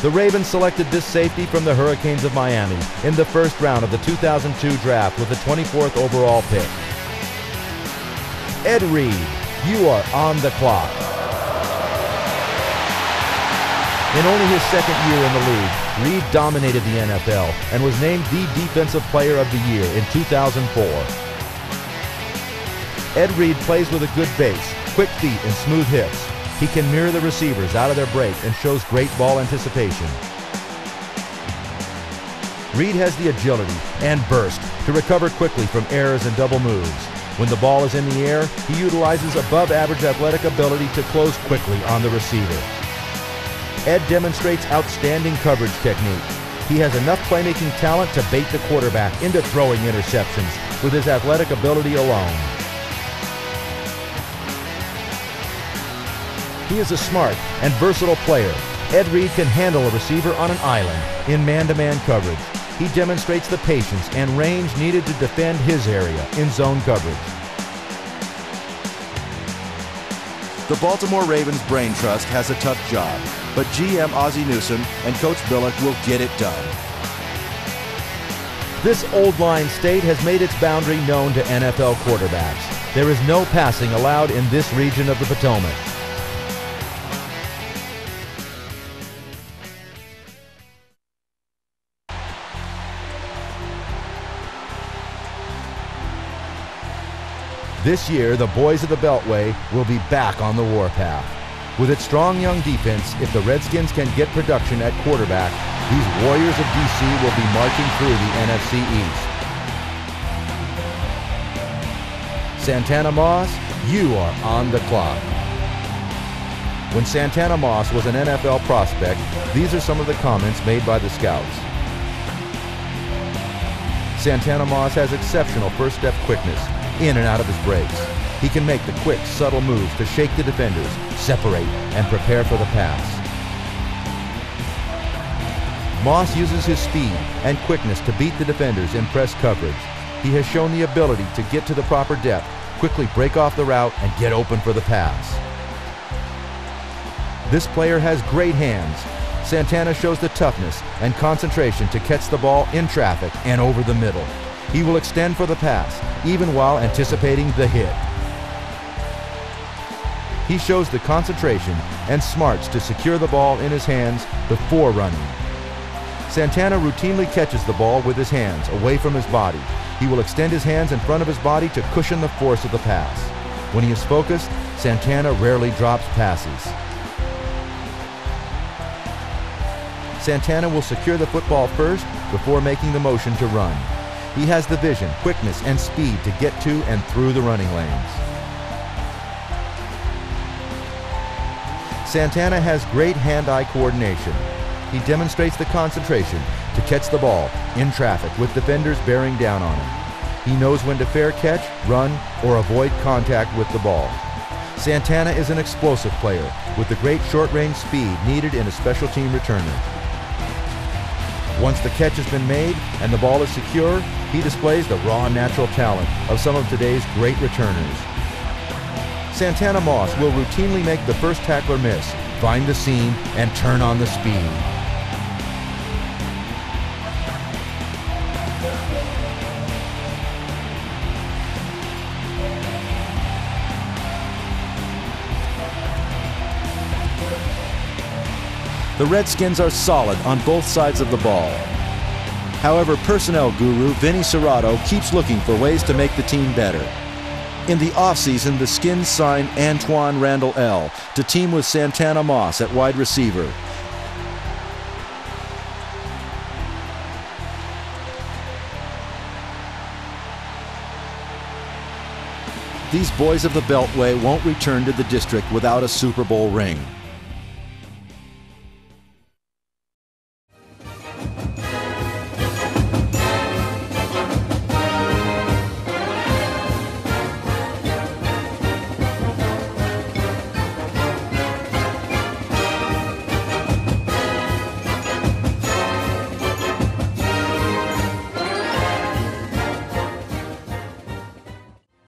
The Ravens selected this safety from the Hurricanes of Miami in the first round of the 2002 draft with the 24th overall pick. Ed Reed, you are on the clock. In only his second year in the league, Reed dominated the NFL and was named the Defensive Player of the Year in 2004. Ed Reed plays with a good base, quick feet, and smooth hips. He can mirror the receivers out of their break and shows great ball anticipation. Reed has the agility and burst to recover quickly from errors and double moves. When the ball is in the air, he utilizes above average athletic ability to close quickly on the receiver. Ed demonstrates outstanding coverage technique. He has enough playmaking talent to bait the quarterback into throwing interceptions with his athletic ability alone. He is a smart and versatile player. Ed Reed can handle a receiver on an island in man-to-man coverage. He demonstrates the patience and range needed to defend his area in zone coverage. The Baltimore Ravens Brain Trust has a tough job, but GM Ozzie Newsome and Coach Billick will get it done. This old line state has made its boundary known to NFL quarterbacks. There is no passing allowed in this region of the Potomac. This year, the boys of the Beltway will be back on the warpath. With its strong young defense, if the Redskins can get production at quarterback, these Warriors of DC will be marching through the NFC East. Santana Moss, you are on the clock. When Santana Moss was an NFL prospect, these are some of the comments made by the scouts. Santana Moss has exceptional first step quickness, in and out of his breaks. He can make the quick, subtle moves to shake the defenders, separate, and prepare for the pass. Moss uses his speed and quickness to beat the defenders in press coverage. He has shown the ability to get to the proper depth, quickly break off the route, and get open for the pass. This player has great hands. Santana shows the toughness and concentration to catch the ball in traffic and over the middle. He will extend for the pass, even while anticipating the hit. He shows the concentration and smarts to secure the ball in his hands before running. Santana routinely catches the ball with his hands away from his body. He will extend his hands in front of his body to cushion the force of the pass. When he is focused, Santana rarely drops passes. Santana will secure the football first before making the motion to run. He has the vision, quickness, and speed to get to and through the running lanes. Santana has great hand-eye coordination. He demonstrates the concentration to catch the ball in traffic with defenders bearing down on him. He knows when to fair catch, run, or avoid contact with the ball. Santana is an explosive player with the great short-range speed needed in a special team returner. Once the catch has been made and the ball is secure, he displays the raw natural talent of some of today's great returners. Santana Moss will routinely make the first tackler miss, find the seam, and turn on the speed. The Redskins are solid on both sides of the ball. However, personnel guru Vinny Cerrato keeps looking for ways to make the team better. In the offseason, the Skins signed Antwaan Randle El to team with Santana Moss at wide receiver. These boys of the Beltway won't return to the district without a Super Bowl ring.